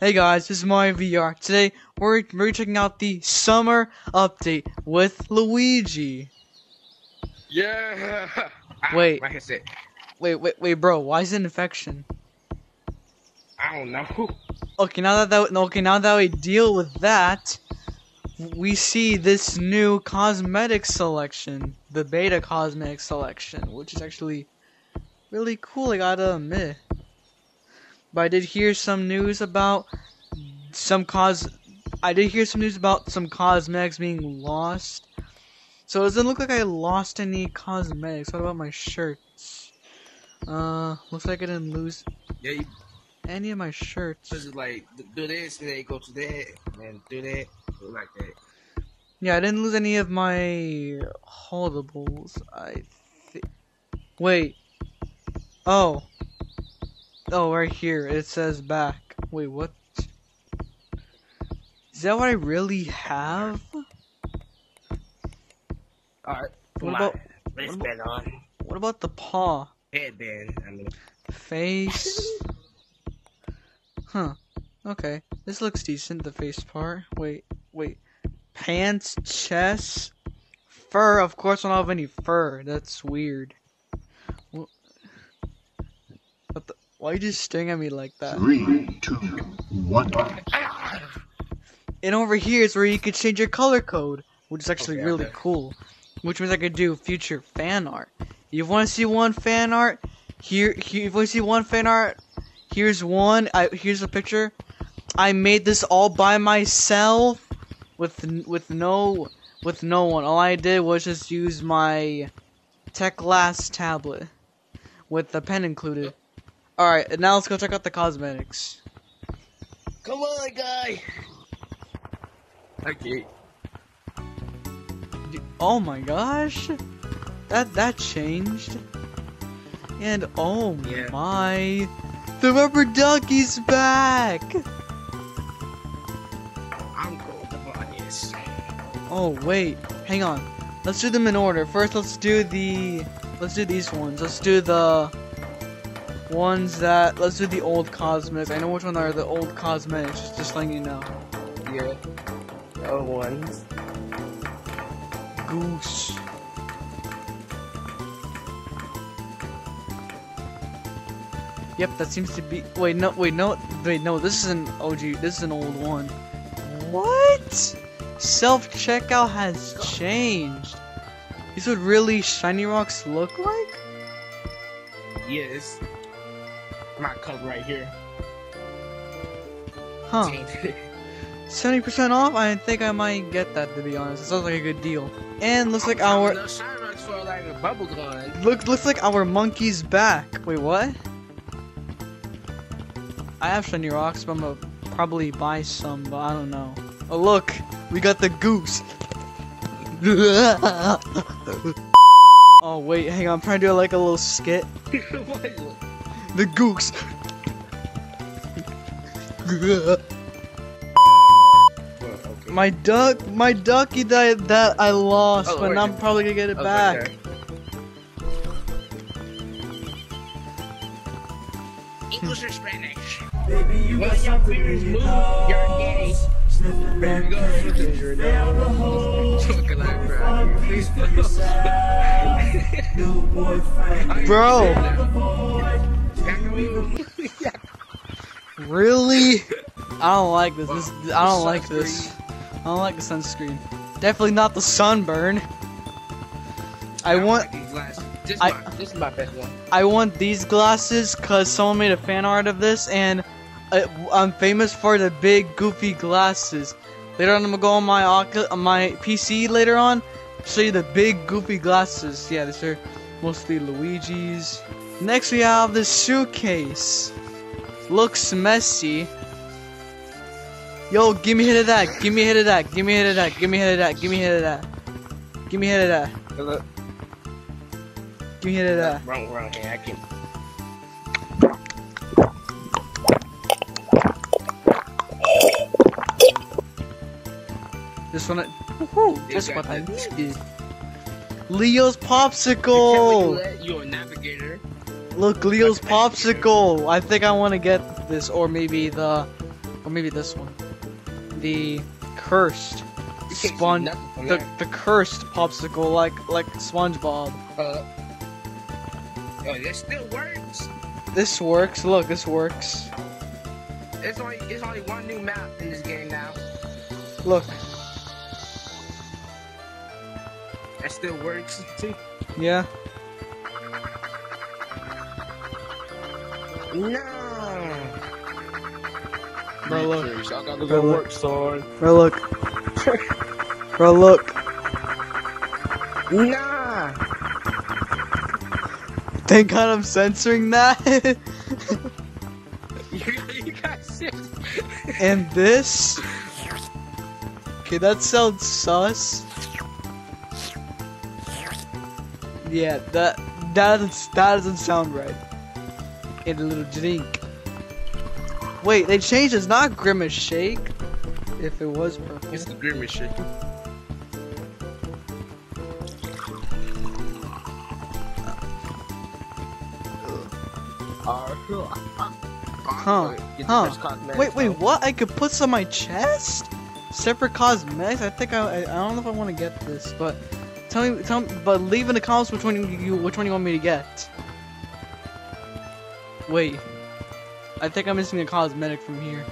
Hey guys, this is Mario VR. Today we're we're checking out the summer update with Luigi. Yeah. Ah, Wait. Headset. Wait, wait, wait, bro. Why is it an infection? I don't know. Okay, now that, that okay now that we deal with that, we see this new cosmetic selection, the beta cosmetic selection, which is actually really cool. I gotta admit. But I did hear some news about some cos. I did hear some news about some cosmetics being lost. So it doesn't look like I lost any cosmetics. What about my shirts? Uh, looks like I didn't lose Yeah, you any of my shirts. just like do this and then go to that and do that, like that. Yeah, I didn't lose any of my holdables. I thi- wait. Oh. Oh, right here it says back. Wait, what? Is that what I really have? All right. What my about- wristband on? What about the paw? Headband. I mean, Face? Huh. Okay. This looks decent, the face part. Wait, wait. Pants, chest, fur. Of course, I don't have any fur. That's weird. What the? Why are you just staring at me like that? Three, two, one. And over here is where you could change your color code, which is actually Okay, really cool. Which means I could do future fan art. You want to see one fan art? Here, here. If you want to see one fan art, here's one. I here's a picture. I made this all by myself, with with no with no one. All I did was just use my Tech Glass tablet with the pen included. All right, now let's go check out the cosmetics. Come on, guy. Okay. Oh my gosh, that that changed. And oh Yeah. my, the rubber ducky's back. I'm going to. Oh wait, hang on. Let's do them in order. First, let's do the let's do these ones. Let's do the ones that let's do the old cosmetics. I know which one are the old cosmetics. Just, just letting you know. Yeah. Oh, ones. Goose. Yep, that seems to be. Wait, no, wait, no, wait, no. This is an OG. This is an old one. What? Self checkout has changed. These would really shiny rocks look like? Yes. My cup right here. Huh? Seventy percent off. I think I might get that to be honest. It sounds like a good deal. And looks like our No shine rocks for like a bubble gun. Look, looks like our monkey's back. Wait, what? I have shiny rocks, but I'm gonna probably buy some, but I don't know. Oh, look, we got the goose. oh wait, hang on, I'm trying to do like a little skit. What is it? The gooks. My duck, my ducky that that I lost, Oh, but wait, now I'm it- probably gonna get it Oh, back. right. English or Spanish? Baby, you got your something fingers in move, your you're nose. gay. Sniffing back go and look at your nose. hole. Talking like Find crying. peace for yourself. New boyfriend. Bro, Yeah. really? I don't like this. this I don't like this. I don't like the sunscreen. Definitely not the sunburn. I don't want like these glasses. This, I- my, this is my best one. I want these glasses because someone made a fan art of this, and uh, I'm famous for the big goofy glasses. Later on, I'm gonna go on my on my PC later on, show you the big goofy glasses. Yeah, these are mostly Luigi's. Next, we have the suitcase. Looks messy. Yo, give me a hit of that. Give me a hit of that. Give me a hit of that. Give me a hit of that. Give me a hit of that. Give me a hit of that. Look, Give me a hit of that. wrong, wrong hand. I can. This one, woohoo, They just got what I that. needed. Leo's popsicle. You're a navigator. Look, Leo's popsicle. I think I want to get this, or maybe the or maybe this one. The cursed sponge, the, the cursed popsicle, like like SpongeBob. Uh, oh, that still works. This works. Look, this works. It's only it's only one new map in this game now. Look, That still works too. yeah. No. Bro, look. Gotta Bro, look. work, son. Bro, look. Bro, look. Nah. Thank God I'm censoring that. you got shit. and this. Okay, that sounds sus. Yeah, that that doesn't that doesn't sound right. And a little drink. Wait, they changed. It's not Grimace Shake. If it was purple. It's the grimace shit. Huh. Huh. Wait, wait, what? I could put some on my chest? Separate cosmetics? I think I, I, I don't know if I want to get this, but tell me, tell me, but leave in the comments which one you, you, which one you want me to get. Wait, I think I'm missing a cosmetic from here.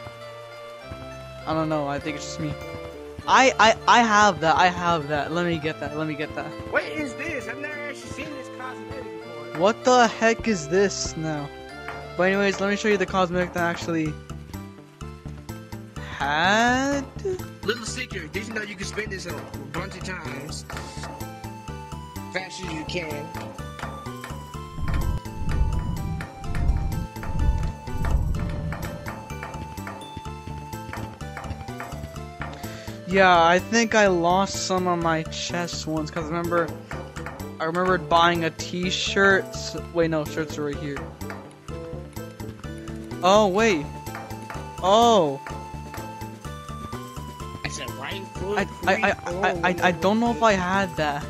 I don't know. I think it's just me. I, I, I have that. I have that. Let me get that. Let me get that. What is this? I've never actually seen this cosmetic before. What the heck is this now? But anyways, let me show you the cosmetic that I actually had. Little secret. Did you know you can spin this a bunch of times? Fast as you can. Yeah, I think I lost some of my chest once because I remember I remembered buying a t-shirt. Wait, no, shirts are right here. Oh, wait. Oh, I said right foot. I, I, I, I, I, I don't know if I had that.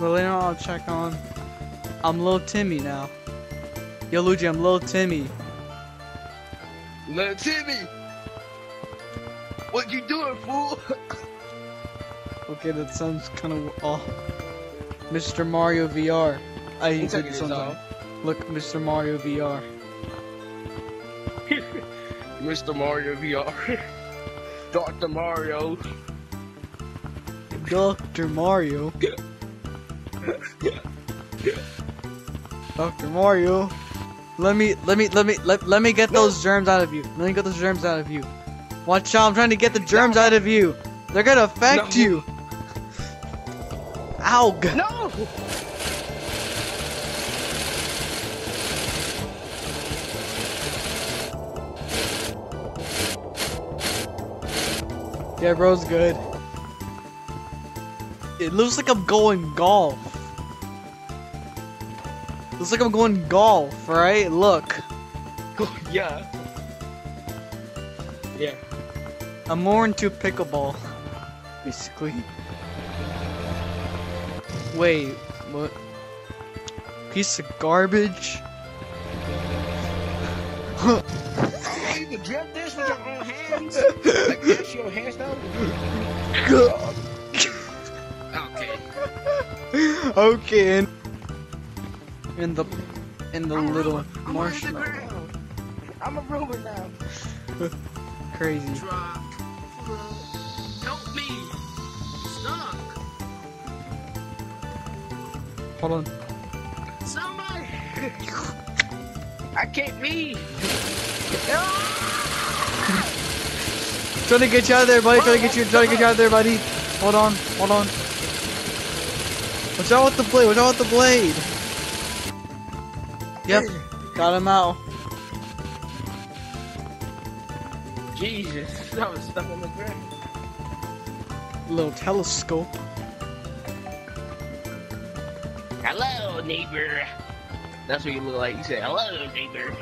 But later on I'll check on. I'm little Timmy now. Yo, Luigi, I'm little Timmy. Little Timmy. What you doing, fool? Okay, that sounds kind of oh. Mr. Mario VR. I He did something. Look, Mr. Mario VR. Mr. Mario VR. Dr. Mario. Dr. Mario. Dr. Mario. Let me let me let me let, let me get those germs out of you. Let me get those germs out of you. Watch out, I'm trying to get the germs out of you. They're gonna affect No. you. Ow. No! Yeah, bro's good. It looks like I'm going golf. Looks like I'm going golf, right? Look. yeah. Yeah. I'm more into pickleball, basically. Wait, what? Piece of garbage? You can this with your own hands? like, that's your hands. Okay. okay, and in the in the I'm a little robot. I'm on the marshmallow. I'm a robot now. Crazy. Drop. Hold on. Somebody. I can't leave. Trying to get you out of there, buddy. Trying to get you. Trying to get you out of there, buddy. Hold on. Hold on. Watch out with the blade. Watch out with the blade. Yep. Got him out. Jesus, that was stuck on the ground. Little telescope. Neighbor. That's what you look like. You say, hello, neighbor.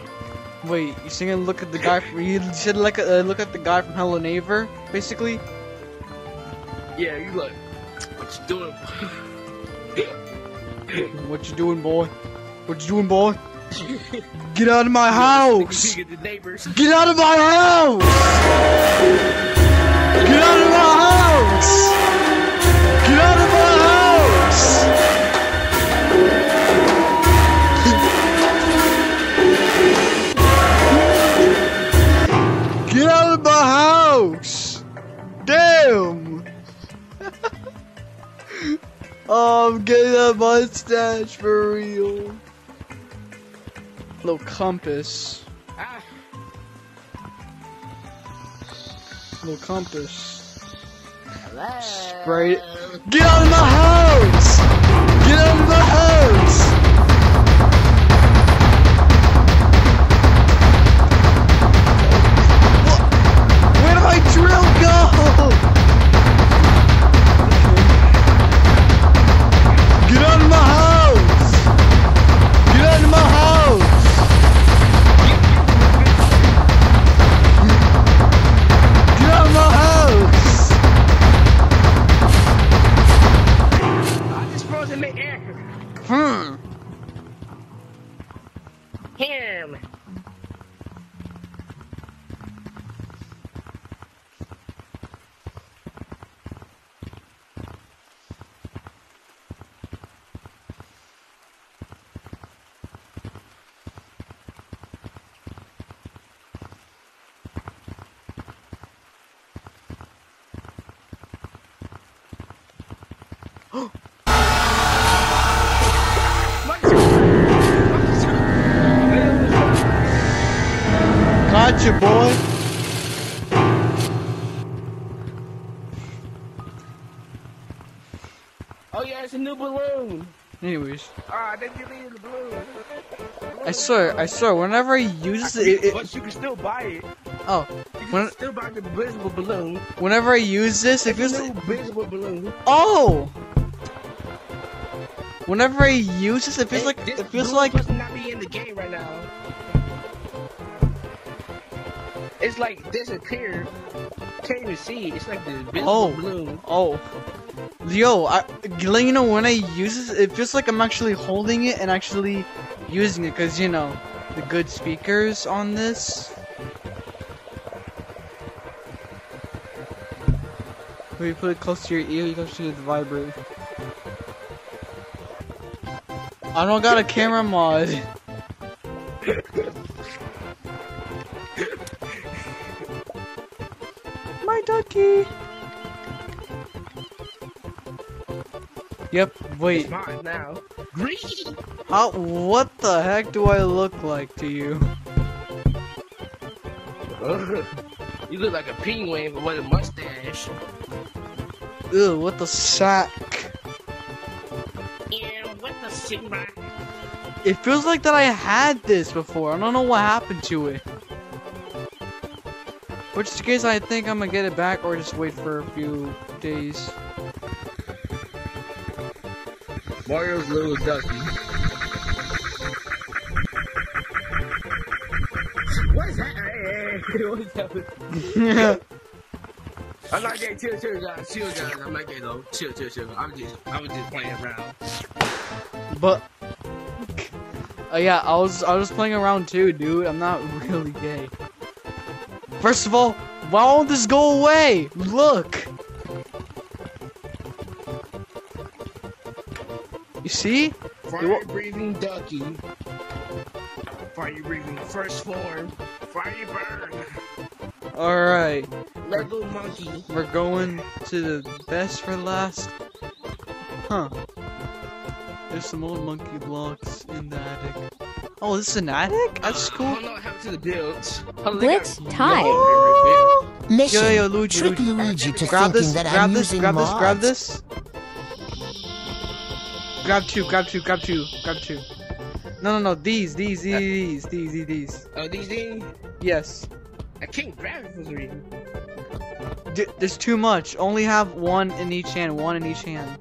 Wait, you singing? Look at the guy. From, you should look at uh, look at the guy from Hello Neighbor, basically. Yeah, you look. What you doing? What you doing, boy? What you doing, boy? Get out of my house! Get. Get out of my house! Get out of my house! Oh, I'm getting a mustache for real. Little compass. Ah, Little compass. Spray it. Get out of my house! Get out of my house! Where did my drill go? Get out my house! Get out of my house! Get out of my house! I just froze in the air. Hmm. Gotcha, boy. Oh yeah, it's a new balloon. Anyways, Ah, they give me the balloon. I swear, I swear, whenever he uses it, it, it but you can still buy it. oh, You can when, still buy the visible balloon. whenever I use this, it It's feels a new visible balloon. oh. Whenever I use this, it feels Hey, like it feels balloon like It's like disappeared. Can't even see. it. It's like the Oh. balloon. oh. Yo, I, let you know, when I use this, it feels like I'm actually holding it and actually using it, because, you know, the good speakers on this. When you put it close to your ear, you can actually vibrate. I don't got a camera mod. ducky. Yep, wait. It's mine now. Green. How, what the heck do I look like to you? you look like a penguin with a mustache. Ew, what the sack? Yeah, what the Sigma? It feels like that I had this before. I don't know what happened to it. Which case I think I'm gonna get it back or just wait for a few days. Mario's little ducky. What is that? Hey, hey, hey, what is that? I'm not gay. Chill, chill, guys. Chill, guys. I'm not gay though. Chill, chill, chill. I'm just, I was just playing around. but uh, yeah, I was I was playing around too, dude. I'm not really gay. First of all, why won't this go away? Look. You see? Fire breathing ducky. Fire breathing first form. Fire burn. Alright. Lego monkey. We're going to the best for last. Huh. There's some old monkey blocks in the attic. Oh, this is an attic? That's I cool. don't know what happened to the builds. Hold on, Blitz they got- time. Mission. Yo, yo, Luigi, Trick Luigi. Luigi to Grab thinking this, that grab I'm this, using grab this, grab this. Grab two, grab two, grab two, grab two. No, no, no, these, these, these, these, these, these. Oh, these things? Yes. I can't grab it for some reason. D there's too much. Only have one in each hand, one in each hand.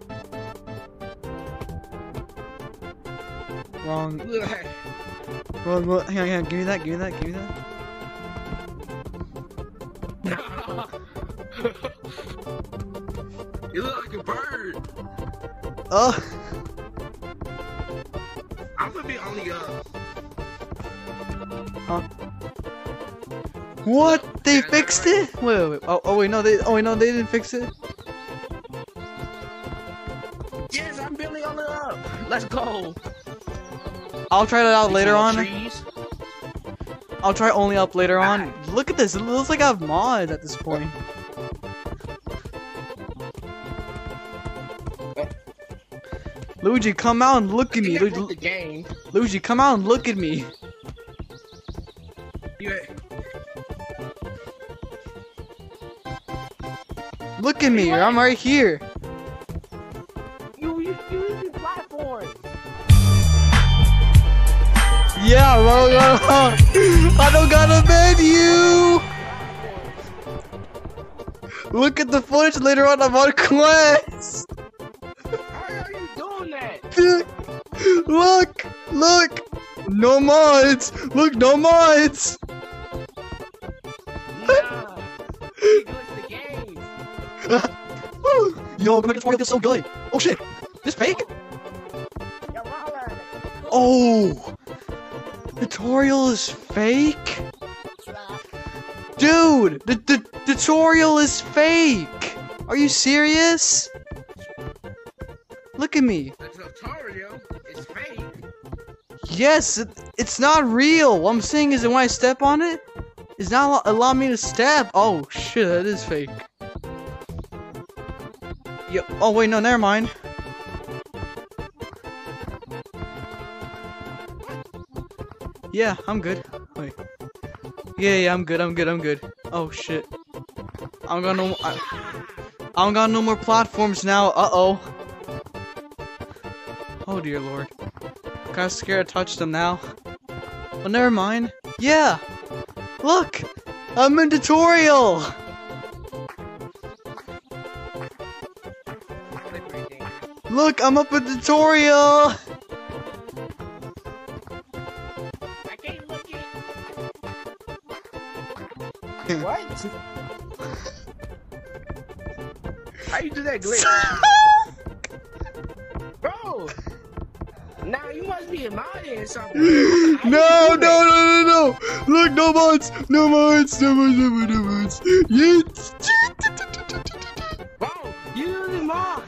Wrong, Roll, roll, hang on, hang on, give me that, give me that, give me that. you look like a bird. Oh. I'm gonna be on the uh. Huh? What? They yeah, fixed it? Wait, wait, wait. Oh, oh, wait, no, they. Oh, wait, no, they didn't fix it. Yes, I'm building on the up. Let's go. I'll try that out later on. Trees. I'll try only up later on. Ah. Look at this. It looks like I have mods at this point. Luigi, come out and look at me. I Lu- broke the game. Luigi, come out and look at me. Look at me. I'm right here. Yeah, well, well, I don't got a menu. Look at the footage later on. I'm on quest. How are you doing that? Look, look. No mods. Look, no mods. Nah. You glitched the game. Yo, the tutorial is so good. Oh shit, this fake? Yeah, Roller. Oh, tutorial is fake. Dude, the, the tutorial is fake. Are you serious? Look at me. The tutorial is fake. Yes, it, it's not real. What I'm saying is that when I step on it, it's not allow, allow me to step. Oh shit, that is fake. Yo, oh wait, no, never mind. Yeah, I'm good. Wait. Yeah, yeah, I'm good. I'm good. I'm good. Oh shit. I'm gonna. No, I, I don't got no more platforms now. Uh oh. Dear lord. Kinda scared to touch them now. Well, never mind. Yeah! Look! I'm in tutorial! Look, I'm up in tutorial! What? How you do that glitch? Bro! Now you must be a mod or something. No, no, no, no, no! Look, no mods! No mods! No mods, no mods, no mods! Yes! Bro, you using mods.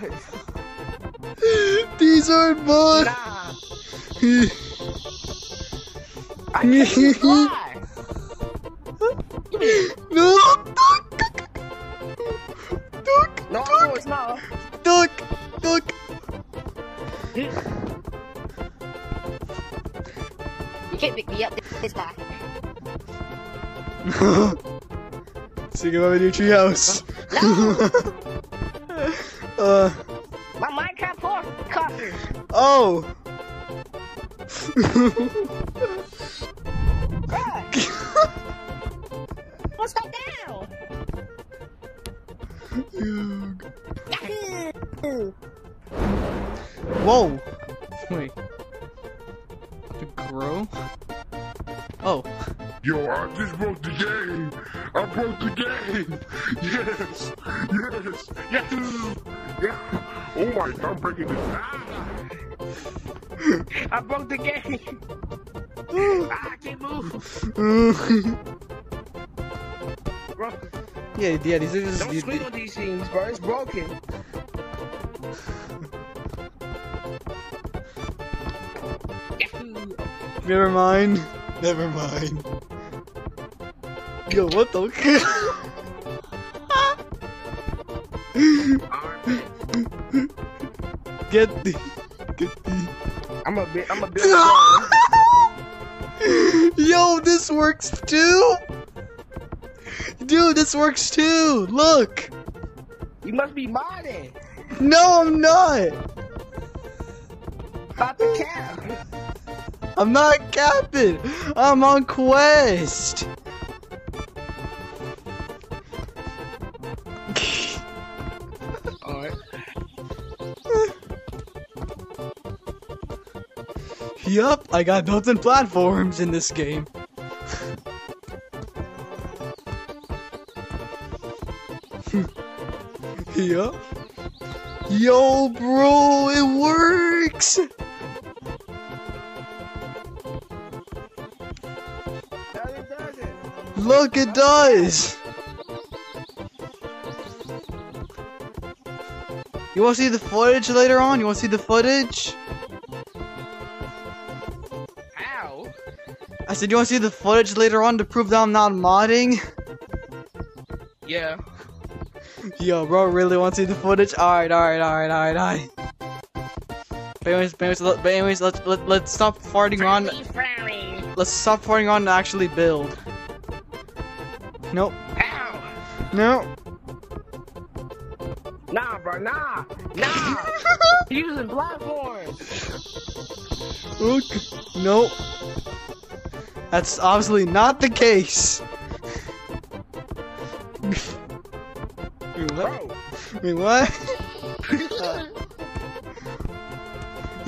These aren't mods! Nah. I can't Sing about my new treehouse. uh, My Minecraft horse cocker. oh! What's that down? Yahoo! Whoa! Wait. To grow? Oh. Yo, I just broke the game. I broke the game. Yes, yes, yes. Yeah. Oh my God, I'm breaking this. Ah. I broke the game. Ah, I can't move. Bro, yeah, yeah, these are just. don't these- swing on these things, bro. It's broken. Never mind. Never mind. Yo, what the? Get the. Get the. I'm a bit. I'm a bit. Yo, this works too! Dude, this works too! Look! You must be modding. No, I'm not! The cap. I'm not capping! I'm on quest! Yup, I got built-in platforms in this game. yup. Yo, bro, it works! Look, it does. You want to see the footage later on? You want to see the footage? Said, you want to see the footage later on to prove that I'm not modding? Yeah. Yo, bro, really want to see the footage? Alright, alright, alright, alright, alright. But anyways, but anyways, let, but anyways let's, let, let's stop farting around. Let's stop farting around and actually build. Nope. How? Nope. Nah, bro, nah, nah. Using platforms. Okay. Nope. That's obviously not the case. Wait, what? Wait, what?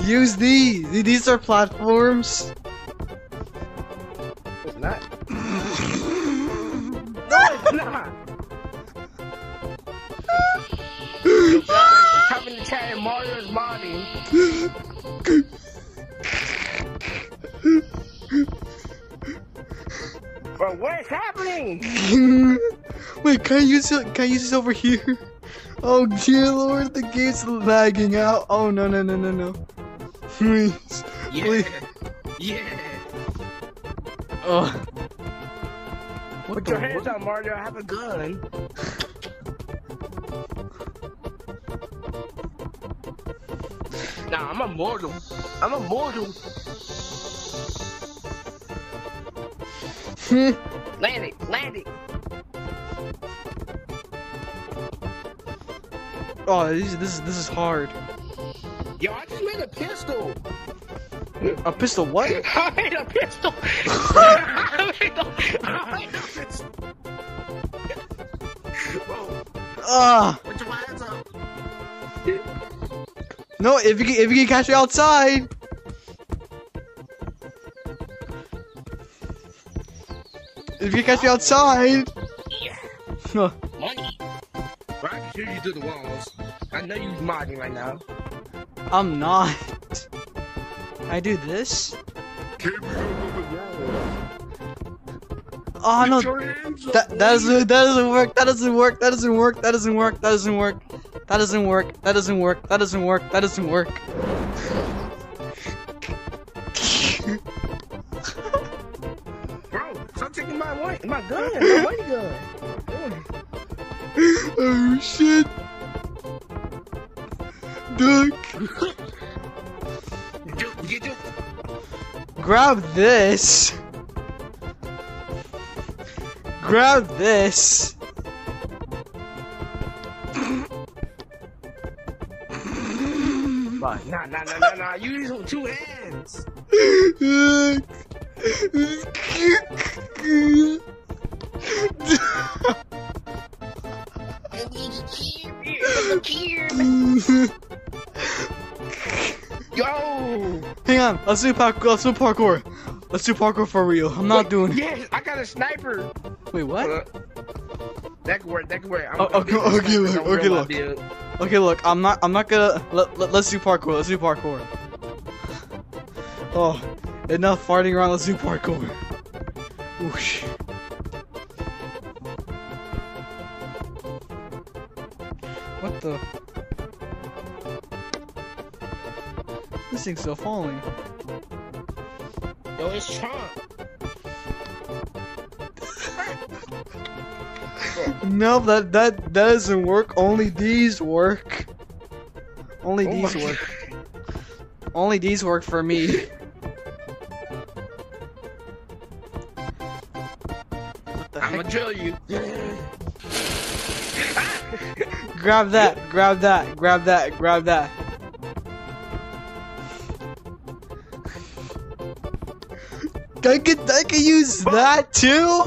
Use these. These are platforms. Bro, what is happening? Wait, can I use it? Can I use this over here? Oh dear lord, the game's lagging out. Oh no no no no no. Please, Yeah. please. Yeah. Oh. What Put your hands out, Mario. I have a gun. Nah, I'm a mortal. I'm immortal. Land it, land it. oh, this, this is this is hard. Yo, I just made a pistol. A pistol? What? I made a pistol. I made a, I made a pistol. Ah, put your hands up. no! If you can, if you can catch me outside. If you catch me outside. Yeah. Money. Bro, I can hear you through the walls. I know you modding right now. I'm not. I do this. Can't be over the wall. Oh no, Put your hands up, that that doesn't that doesn't work. That doesn't work. That doesn't work. That doesn't work. That doesn't work. That doesn't work. That doesn't work. That doesn't work. That doesn't work. my gun, my money gun. oh shit. Duck. Grab this. Grab this. Let's do parkour. Let's do parkour. Let's do parkour for real. I'm not doing it. Yes, I got a sniper. Wait, what? Uh, that could work. That could work. I'm, Oh, I'm okay, building okay, look, okay, look. build. Okay, look, I'm not. I'm not gonna. Let, let, let's do parkour. Let's do parkour. Oh, enough farting around. Let's do parkour. Whoosh. What the? This thing's still falling. No, that that doesn't work. Only these work. Only Oh these work. Only these work for me. I'ma drill you. Grab that, grab that, grab that, grab that. I could I could use that too?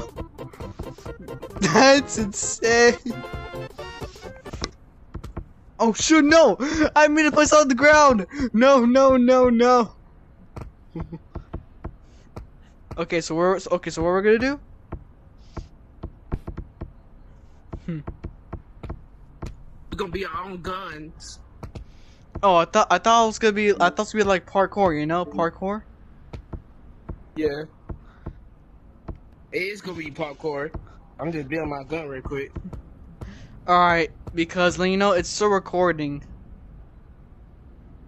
That's insane. Oh shoot no! I made a place on the ground! No no no no! okay, so we're okay, so what we're gonna do? Hmm. We're gonna be our own guns. Oh, I thought I thought it was gonna be I thought it was gonna be like parkour, you know, parkour. Yeah. It is gonna be parkour. I'm just building my gun real quick. Alright, because you know it's still recording.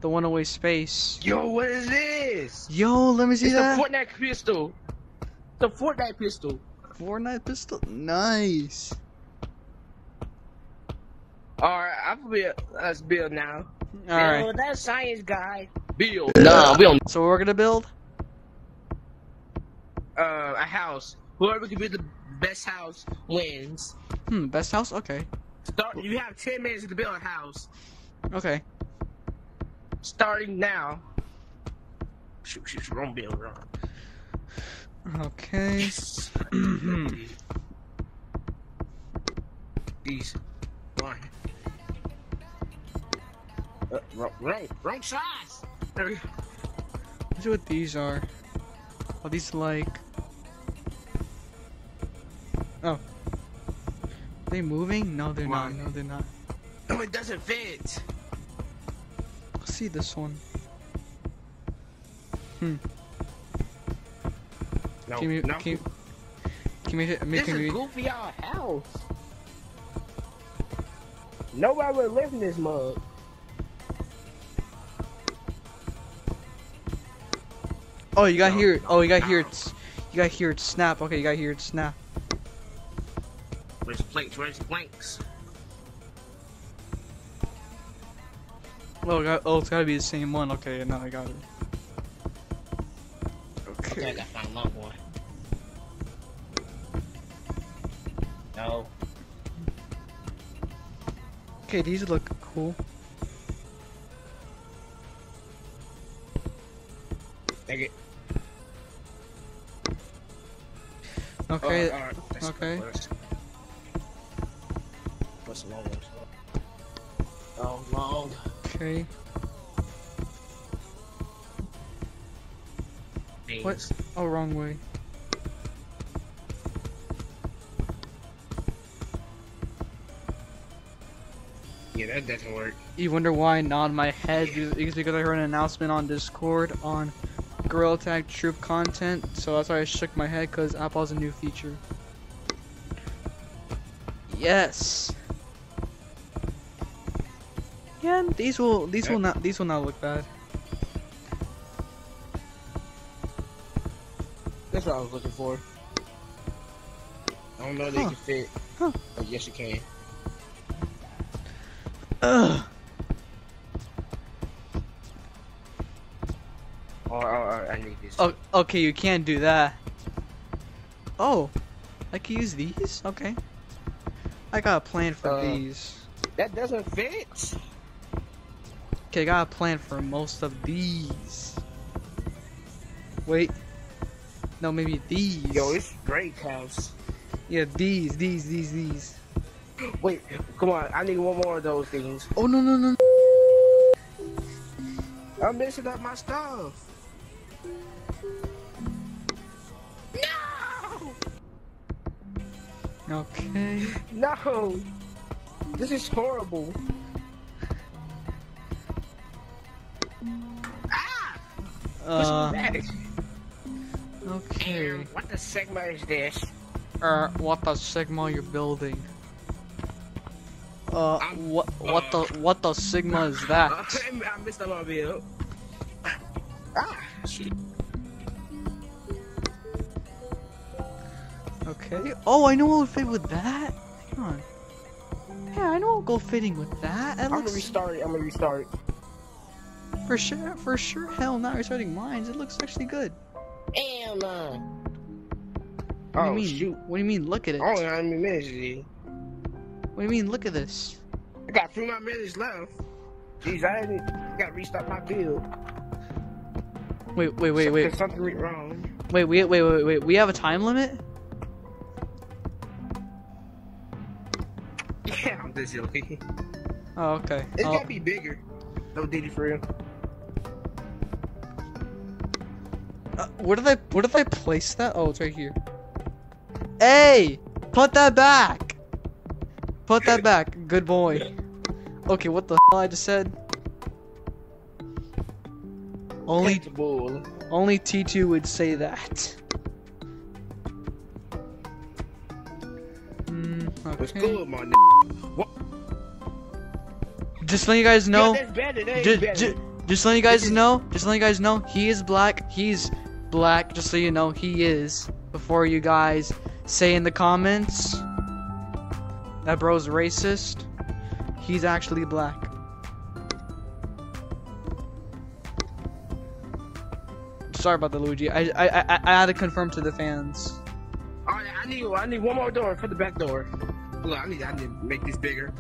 The one away space. Yo, what is this? Yo, let me see It's that. the Fortnite pistol. The Fortnite pistol. Fortnite pistol. Nice. Alright, I'm build. Let's build now. Alright. Yo, that science guy. Build. Nah, we don't. So we're gonna build. Uh, a house. Whoever can build the best house wins. Hmm. Best house. Okay. Start. You have ten minutes to build a house. Okay. Starting now. Shoot, shoot, shoot. Wrong build, wrong. Okay. Yes. These. One. Uh, wrong, wrong, wrong size. There we go. Let's see what these are. Are these like? Oh. they moving? No, they're Why? not. No, they're not. No, it doesn't fit. Let's see this one. Hmm. No, Can you no. can you, can you make it make this it is goofy our house. Nobody would live in this mug. Oh, you got No, here. no, Oh, you got no. here. It's you got here. It's snap. Okay, you got here. It's snap. Where's the planks? Where's the planks? Oh, it got, oh, it's gotta be the same one. Okay, now I got it. Okay, I Okay. gotta find another one. No. Okay, these look cool. Take it. Okay. Oh, Alright. Okay. What's, what's the long one? Oh, long. Okay. What? Names. Oh, wrong way. Yeah, that doesn't work. You wonder why I nod my head? It's because I heard an announcement on Discord on Gorilla Tag Troop content, so that's why I shook my head because Apple has a new feature. Yes. Yeah, these will these will not these will not look bad. That's what I was looking for. I don't know if they can fit. Huh. But yes, you can. Ugh. Oh, oh, oh, I need this. Oh, okay, you can't do that. Oh, I can use these. Okay. I got a plan for Uh. these. That doesn't fit. Okay, I got a plan for most of these. Wait. No, maybe these. Yo, it's great house. Yeah, these, these, these, these. Wait, come on. I need one more of those things. Oh no no no. I'm messing up my stuff. No! Okay. No! This is horrible. Uh. Okay. What the sigma is this? Uh, what the sigma you're building? Uh, I'm- what what the what the sigma is that? I missed up my build. Ah! Shoot. Okay. Oh, I know what would fit with that. Hang on. Yeah, I know what will go fitting with that. That I'm gonna restart. I'm gonna restart. For sure, for sure. Hell, not restarting mines. It looks actually good. Damn, uh. What do Oh, you mean? shoot. What do you mean? Look at it. I only got how many minutes, G? What do you mean? Look at this. I got three more minutes left. Jeez, I didn't. I gotta restart my build. Wait, wait, wait, wait, Something, something went wrong. wait, wait, wait, wait, wait. We have a time limit. Yeah, I'm just joking. Oh, okay. It's Oh, gotta be bigger. No Diddy for real. Uh, where did I where did I place that? Oh, it's right here. Hey, put that back. Put that back. Good boy. Okay, what the hell I just said? Only only T2 would say that. What's Okay. good, my? What? Just letting you guys know. Yeah, that's better. That Ju- ain't better. ju- just letting you guys know. Just letting you guys know. He is black. He's black. Just so you know, he is. Before you guys say in the comments that bro's racist, he's actually black. Sorry about the Luigi. I I I, I had to confirm to the fans. Alright, I need I need one more door for the back door. Look, I need I need to make this bigger.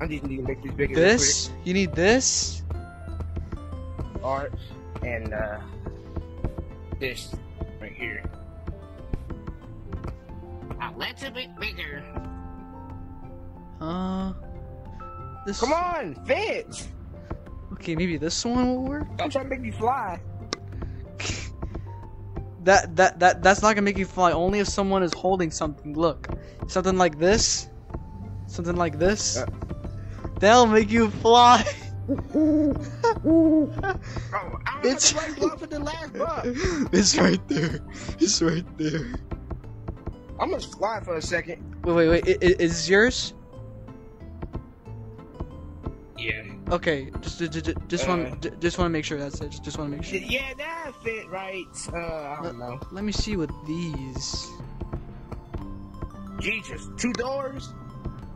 I need, need to make this bigger. This? You need this? Alright, and uh, this right here. A bit bigger. Uh. This. Come on, fit. Okay, maybe this one will work. I'm trying to make you fly. That that that that's not gonna make you fly. Only if someone is holding something. Look, something like this, something like this. Uh. That'll make you fly. Oh, I don't It's- have the right block for the last block. it's right there. It's right there. I'm gonna fly for a second. Wait, wait, wait. i- i- Is this yours? Yeah. Okay, just just just, just Uh. want just want to make sure that's it. Just, just want to make sure. Yeah, that fit right. Uh, I don't know. Let me see with these. Jesus, two doors.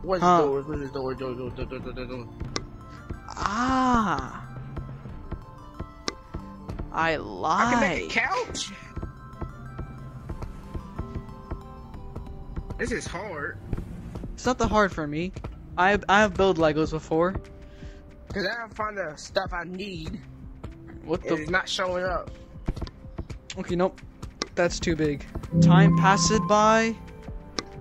What's Huh. doors? What's this door? Door, door, door, door, door, door, door. Ah. I lied. I can make a couch. This is hard It's not that hard for me. I I have built Legos before. because I don't find the stuff I need. What the? It's not showing up. Okay, nope. That's too big. Time passed by.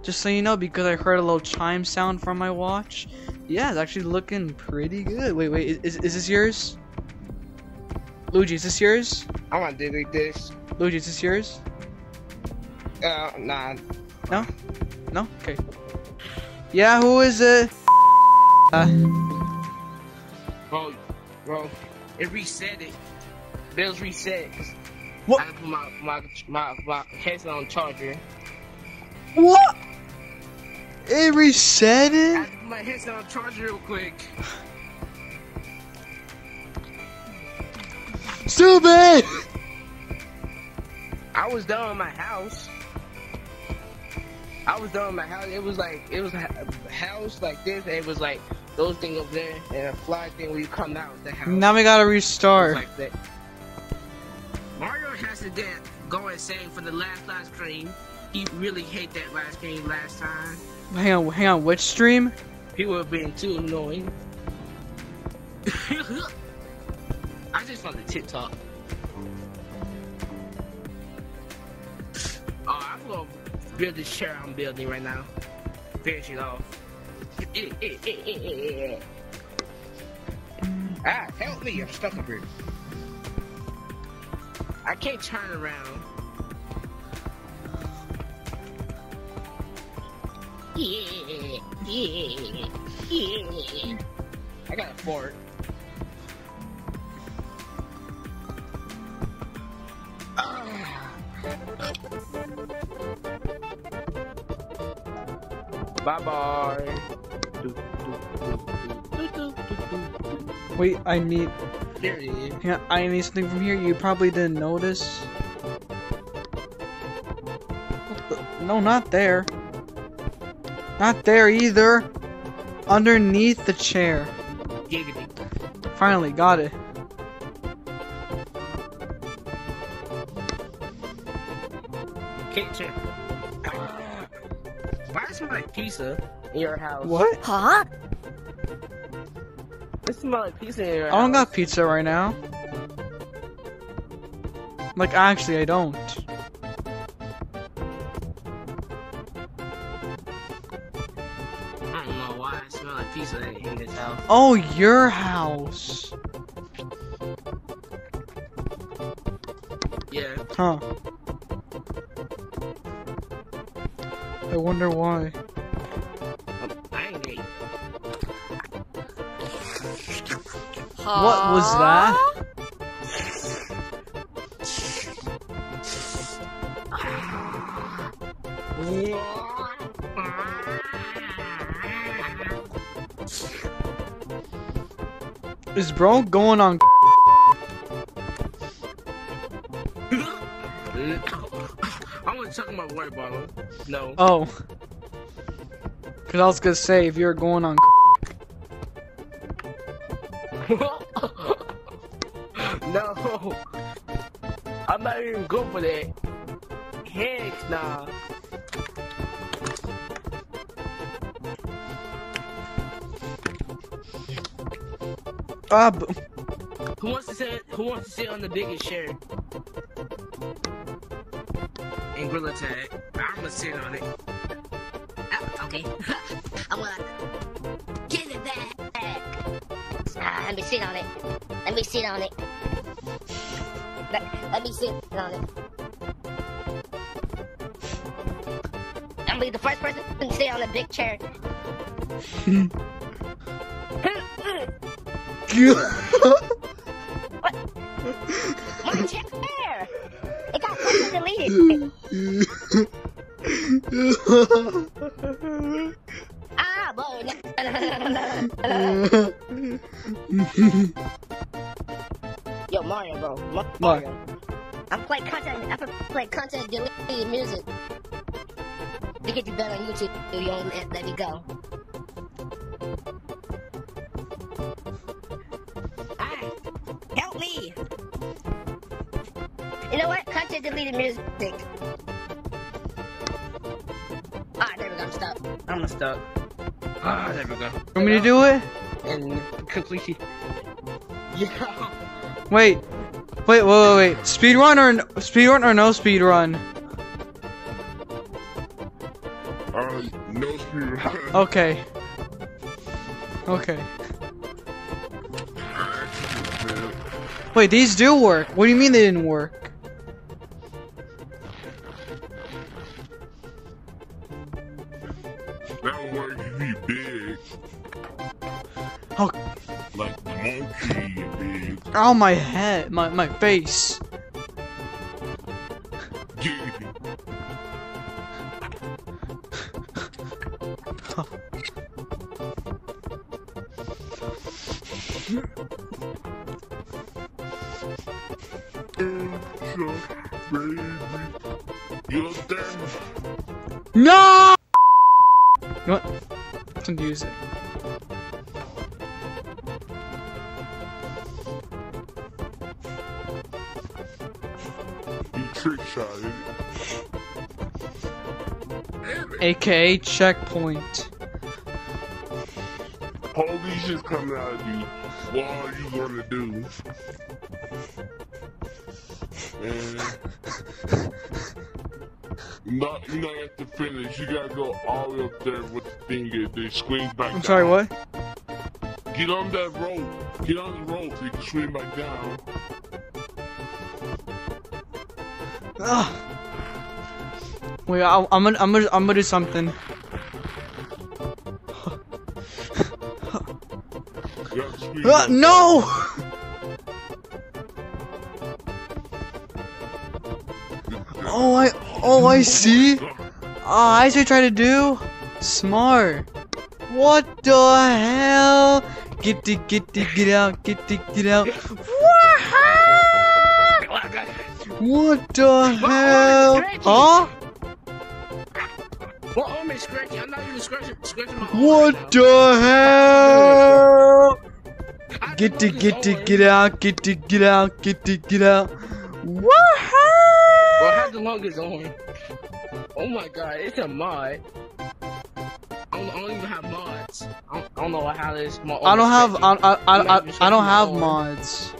Just so you know, because I heard a little chime sound from my watch. Yeah, it's actually looking pretty good. Wait, wait, is, is this yours? Luigi, is this yours? I want to delete this. Luigi, is this yours? Uh, nah. No? No? Okay. Yeah, who is it? Uh, Bro, bro, it reset it. Bills reset. What? I put my my my, my headset on charger. what? It reset it? put my headset on charger real quick. Stupid! I was done with my house. I was done with my house. It was like it was a house like this. And it was like those things up there and a fly thing where you come out of the house. Now we gotta restart. like that. Mario has to get go insane for the last live stream. He really hate that live stream last time. Hang on, hang on, which stream? People were being too annoying. I just on the TikTok. Oh, I'm gonna build this chair I'm building right now. Finish it off. ah, help me! I'm stuck up here. I can't turn around. Yeah, yeah, yeah. I got a fort. Bye bye. Wait, I need. There it is. Hang on, I need something from here. You probably didn't notice. No, not there. Not there either. Underneath the chair. Giggity. Finally, got it. Kitchen. Why is my pizza in your house? What? Huh? It smell like pizza in your I house. don't got pizza right now. Like, actually, I don't Oh, your house. Yeah. Huh. I wonder why. I ain't ate. What was that? Is bro going on? I to chuck my water bottle. No. Oh. Cause I was gonna say if you're going on. no. I'm not even good for that. Heck nah. Ah, b- Who wants to sit? Who wants to sit on the biggest chair? In Gorilla Tag. I'm gonna sit on it. Oh, okay. I'm gonna give it back. Ah, let me sit on it. Let me sit on it. Let, let me sit on it. I'm gonna be the first person to sit on a big chair. My chair! It got fucking deleted. Ah, boy. Yo, Mario, bro. Ma- Mario. I'm playing content. I'm playing content deleted music. To get you better on YouTube, you won't let, let me what? Content deleted music. Ah, there we go. I'm stuck. I'm stuck. Ah, there we go. want me to do it? And completely. Yeah. Wait, wait, wait, wait, wait. Speed run or n- speed run or no speed run? Uh, no speed run. Okay. Okay. Wait, these do work. What do you mean they didn't work? Ow, my head, my my face. Baby, you're done. No! You know what? Time trick. AKA checkpoint. Police is coming out of you. What are you gonna do? And not you're not at the finish. You gotta go all the way up there with the thing is they swing back. I'm sorry, what? Get on that rope. Get on the rope so you can swing back down. Ugh. Wait, I, I'm gonna, I'm gonna, I'm gonna do something. Uh, no! Oh, I, oh, I see. Ah, I see try to do. Smart. What the hell? Get the, get the, get out, get the, get out. What the hell? Huh? Arm is scratchy. I'm not even scratching, scratching my arm What right the hell? now. I Get this get arm. get out, get the, get out, get the, get out. What? Bro, I What? have the longest arm. Oh my god, it's a mod. I don't, I don't even have mods. I don't, I don't know how this. My I don't have, I, I, I, I, I don't have mods.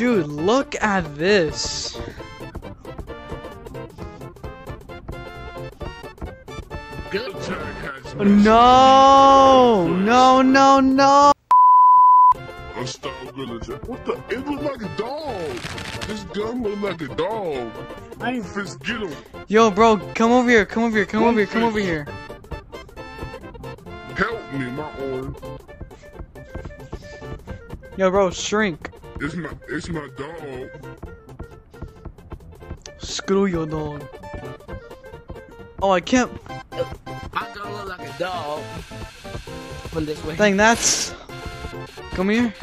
Dude, look at this. Good. Attack has No, no, no, no. A good attack. What the? It looked like a dog. This gun looked like a dog. Rufus, get him. Yo, bro, come over here, come over here, come over here, come over here. Help me, my arm. Yo, bro, shrink. It's my it's my dog. Screw your dog. Oh, I can't. My dog look like a dog. From this way. Dang, that's. Come here.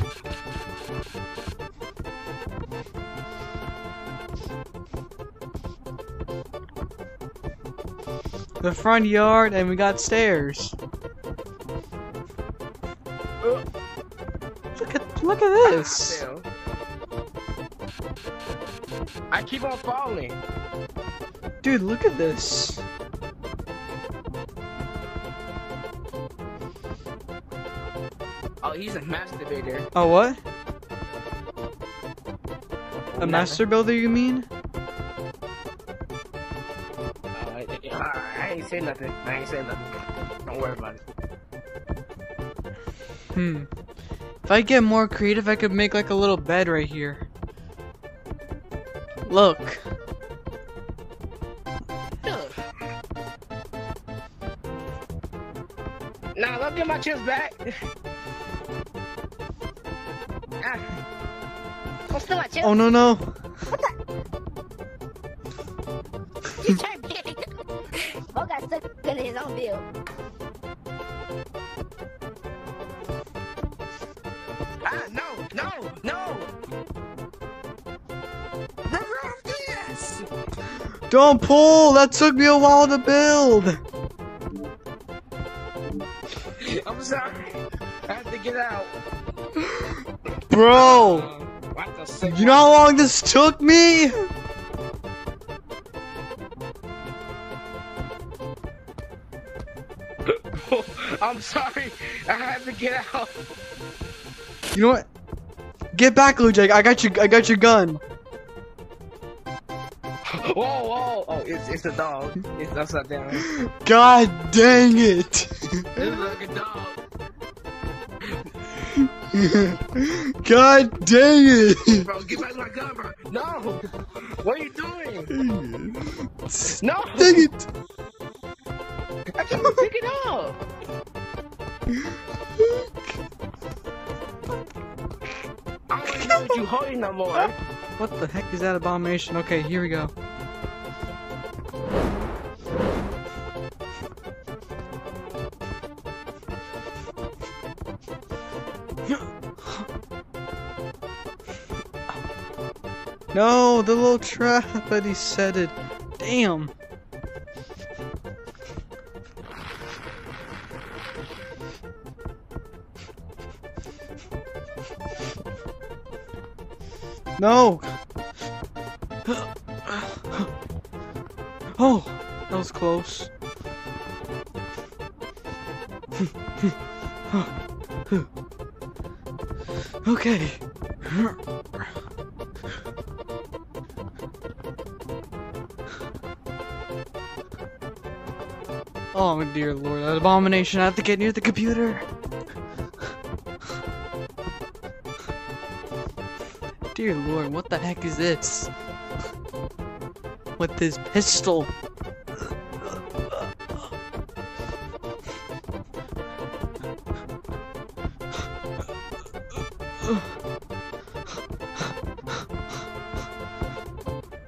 The front yard, and we got stairs. Uh, look at look at this. Keep on falling. Dude, look at this. Oh, he's a masturbator. Oh, what? A Nothing. master builder, you mean? Uh, I, I ain't say nothing. I ain't say nothing. Don't worry about it. Hmm. If I get more creative, I could make like a little bed right here. Look. Look! Nah, don't get my chips back. ah, Don't steal my chip. Oh no no. He's trying to get it. Bo got stuck in his own bill. Don't pull! That took me a while to build! I'm sorry. I have to get out. Bro! Um, the You know how long this took me? I'm sorry. I have to get out. You know what? Get back, Blue Jake. I got you. I got your gun. Whoa, whoa. Oh, it's it's a dog. It's upside down. God dang it! It's like a dog. God dang it! Bro, get back my gun, bro. No. What are you doing? No. Dang it! I can't pick it up. I don't even know what you holding no more. What the heck is that abomination? Okay, here we go. No, the little trap, but he said it. Damn. No. Oh, that was close. okay. Oh my dear lord, that abomination! I have to get near the computer. Dear lord, what the heck is this? With this pistol.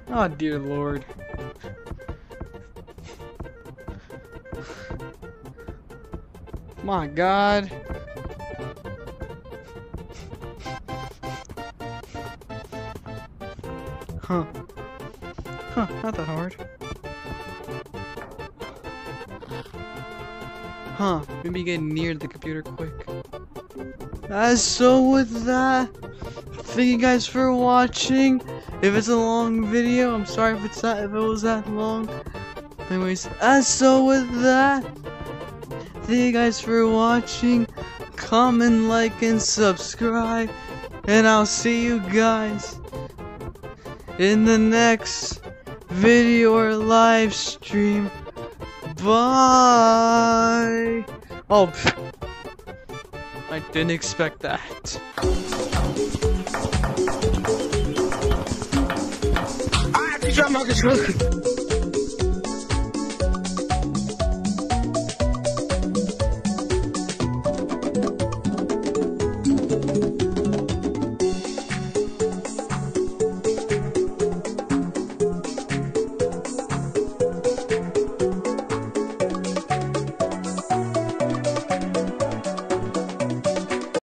Oh dear lord. My god. Huh. Huh, not that hard. Huh, maybe get near the computer quick. As so with that, thank you guys for watching. If it's a long video, I'm sorry if it's that if it was that long. Anyways, as so with that, thank you guys for watching. Comment, like, and subscribe. And I'll see you guys in the next video or live stream. Bye. Oh, pff. I didn't expect that. Controller.